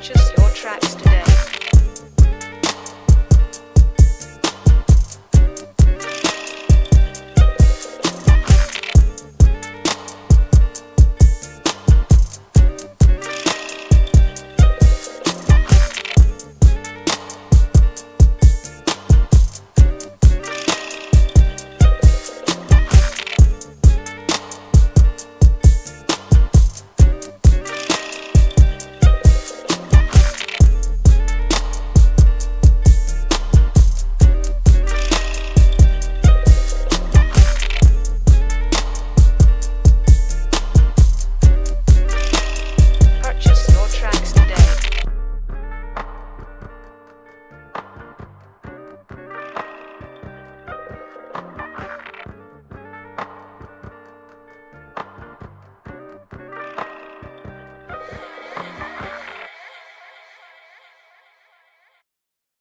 Just.